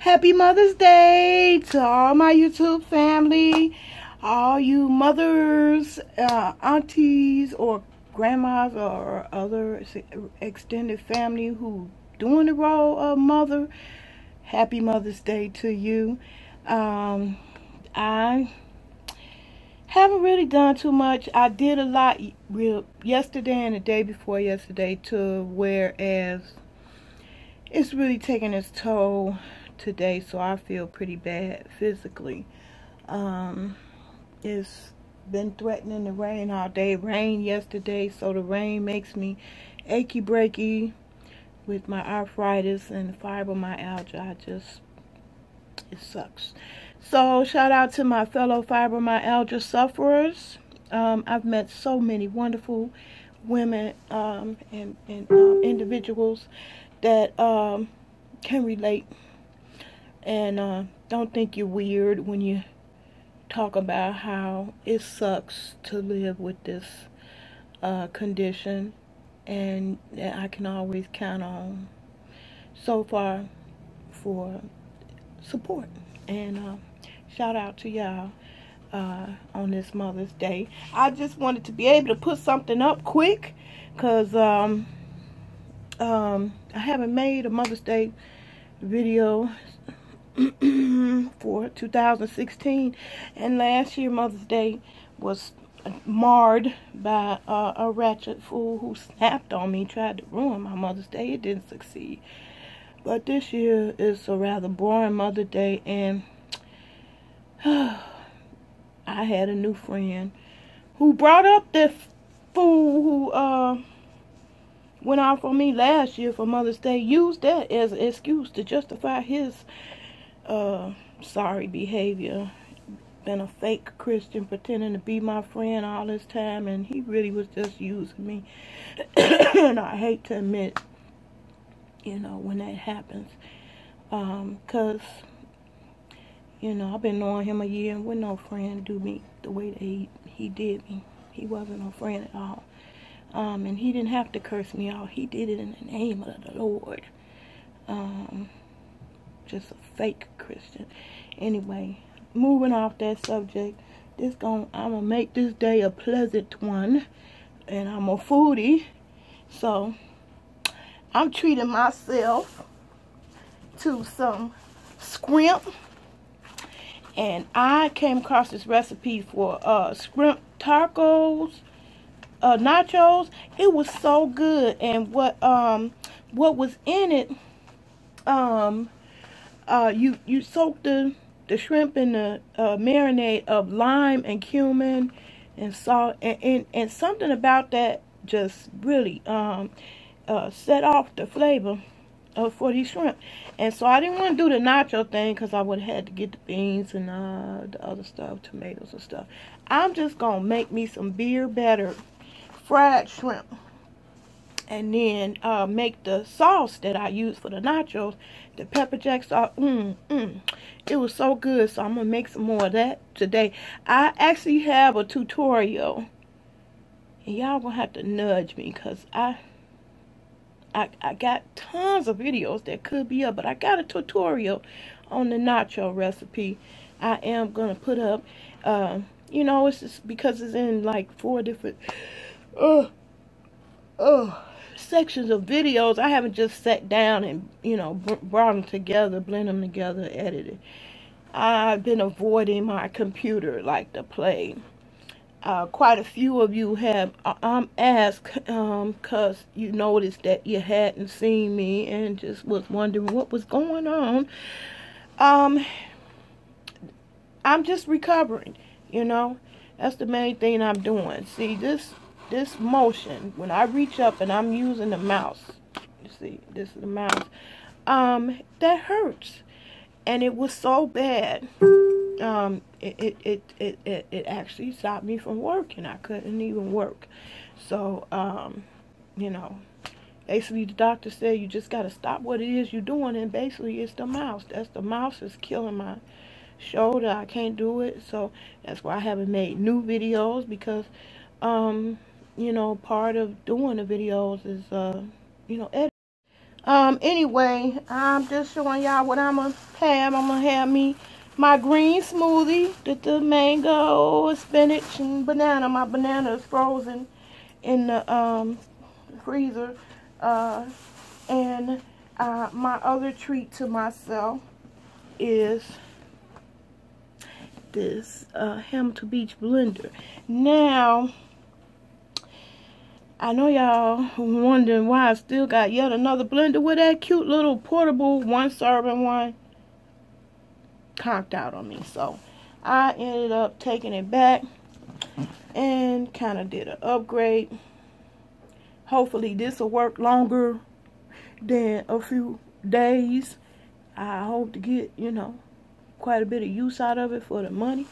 Happy Mother's Day to all my YouTube family, all you mothers, uh, aunties, or grandmas, or other extended family who doing the role of mother. Happy Mother's Day to you. Um, I haven't really done too much. I did a lot real yesterday and the day before yesterday to whereas it's really taking its toll today, so I feel pretty bad physically. Um, it's been threatening to rain all day. Rain yesterday, so the rain makes me achy breaky with my arthritis and fibromyalgia. I just, it sucks. So shout out to my fellow fibromyalgia sufferers. Um, I've met so many wonderful women um, and, and um, individuals that um, can relate and uh, don't think you're weird when you talk about how it sucks to live with this uh, condition. And I can always count on so far for support. And uh, shout out to y'all uh, on this Mother's Day. I just wanted to be able to put something up quick because um, um, I haven't made a Mother's Day video for 2016 and last year Mother's Day was marred by uh, a ratchet fool who snapped on me tried to ruin my Mother's Day. It didn't succeed. But this year is a rather boring Mother's Day and I had a new friend who brought up this fool who uh went off on me last year for Mother's Day used that as an excuse to justify his uh, sorry behavior. Been a fake Christian pretending to be my friend all this time, and he really was just using me. and I hate to admit, you know, when that happens. Because, um, you know, I've been knowing him a year, and with no friend do me the way that he, he did me. He wasn't a friend at all. Um, and he didn't have to curse me out. He did it in the name of the Lord. Um, just a fake Christian. Anyway, moving off that subject, this going I'm gonna make this day a pleasant one, and I'm a foodie, so I'm treating myself to some scrimp, and I came across this recipe for uh, scrimp tacos, uh, nachos. It was so good, and what um what was in it um uh, you you soak the the shrimp in the uh, marinade of lime and cumin and salt and, and, and something about that just really um, uh, set off the flavor uh, for these shrimp. And so I didn't want to do the nacho thing because I would have had to get the beans and uh, the other stuff, tomatoes and stuff. I'm just going to make me some beer battered fried shrimp and then uh, make the sauce that I use for the nachos, the pepper jack sauce. Mmm, mmm. It was so good, so I'm going to make some more of that today. I actually have a tutorial, and y'all going to have to nudge me because I, I, I got tons of videos that could be up, but I got a tutorial on the nacho recipe. I am going to put up, uh, you know, it's just because it's in like four different, oh, oh sections of videos. I haven't just sat down and, you know, brought them together, blend them together, edited. I've been avoiding my computer like the plague. Uh, quite a few of you have um, asked because um, you noticed that you hadn't seen me and just was wondering what was going on. Um, I'm just recovering, you know. That's the main thing I'm doing. See, this this motion, when I reach up and I'm using the mouse, you see, this is the mouse, um, that hurts. And it was so bad, um, it, it, it, it, it, actually stopped me from working. I couldn't even work. So, um, you know, basically the doctor said you just got to stop what it is you're doing. And basically it's the mouse. That's the mouse is killing my shoulder. I can't do it. So that's why I haven't made new videos because, um, you know, part of doing the videos is, uh, you know, edit. Um, anyway, I'm just showing y'all what I'm going to have, I'm going to have me my green smoothie with the mango, spinach, and banana. My banana is frozen in the um, freezer. Uh, and uh, my other treat to myself is this uh, Hamilton Beach blender. Now, I know y'all wondering why I still got yet another blender with that cute little portable one serving one conked out on me. So I ended up taking it back and kind of did an upgrade. Hopefully this will work longer than a few days. I hope to get, you know, quite a bit of use out of it for the money.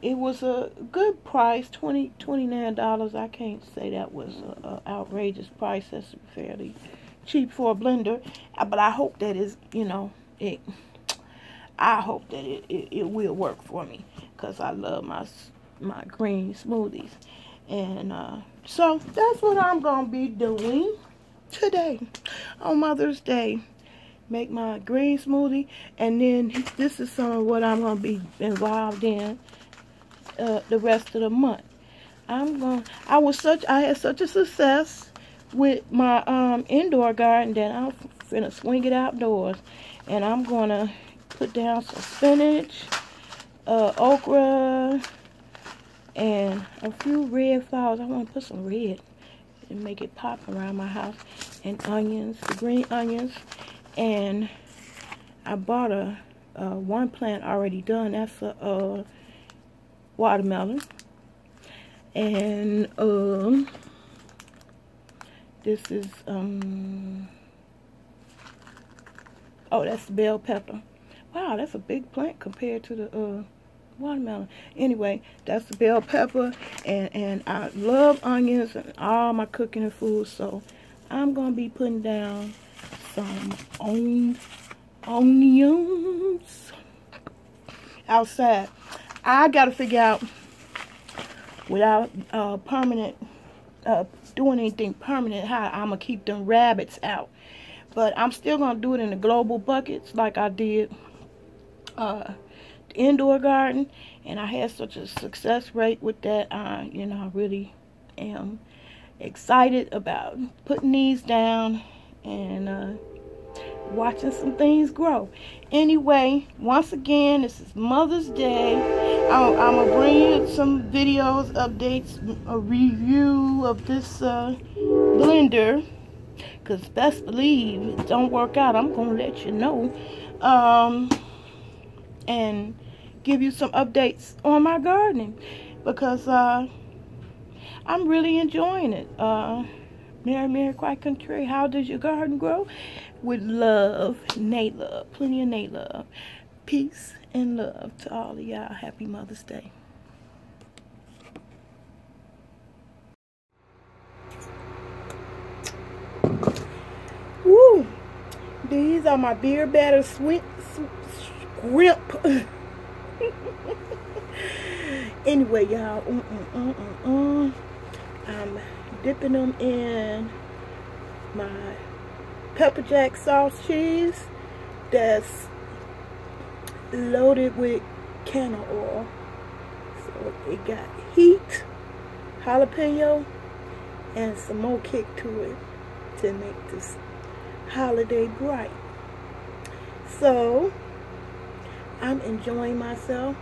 It was a good price, 20 $29. I can't say that was an outrageous price. That's fairly cheap for a blender. Uh, but I hope that is, you know, it I hope that it, it, it will work for me because I love my my green smoothies. And uh, so that's what I'm going to be doing today on Mother's Day. Make my green smoothie. And then this is some of what I'm going to be involved in uh, the rest of the month. I'm going I was such I had such a success with my um, indoor garden that I'm finna swing it outdoors. And I'm to put down some spinach, uh, okra, and a few red flowers. I want to put some red and make it pop around my house. And onions, the green onions. And I bought a, a one plant already done. That's a, a watermelon. And um, this is um, oh that's bell pepper wow, that's a big plant compared to the uh, watermelon. Anyway, that's the bell pepper, and, and I love onions and all my cooking and food, so I'm going to be putting down some on, onions outside. I got to figure out, without uh, permanent, uh, doing anything permanent, how I'm going to keep them rabbits out. But I'm still going to do it in the global buckets like I did uh, indoor garden. And I had such a success rate with that uh, you know I really am excited about putting these down and uh, watching some things grow. Anyway once again this is Mother's Day I'm, gonna bring you some videos updates a review of this uh, blender because best believe it don't work out I'm gonna let you know um, and give you some updates on my gardening because uh, I'm really enjoying it. Uh, Mary, Mary, quite contrary. How does your garden grow? With love, Nate love, plenty of Nate love. Peace and love to all of y'all. Happy Mother's Day. Woo! These are my beer batter sweet, grip. anyway, y'all, mm -mm -mm, mm -mm I'm dipping them in my pepper jack sauce cheese that's loaded with canna oil. So it got heat, jalapeno, and some more kick to it to make this holiday bright. So, I'm enjoying myself.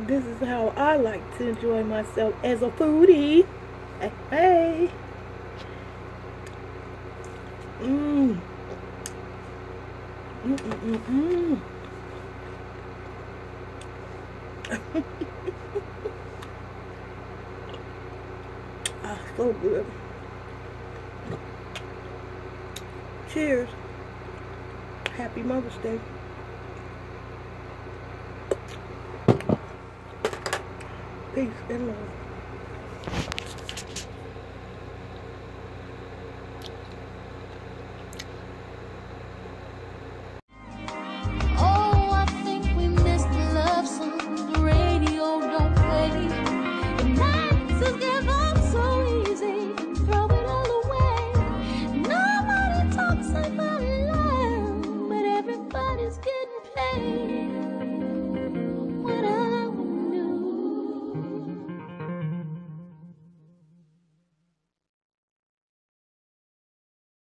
This is how I like to enjoy myself as a foodie. Hey, hey. Mmm. Mmm, mmm, mmm, ah, so good. Cheers. Happy Mother's Day. Peace and love.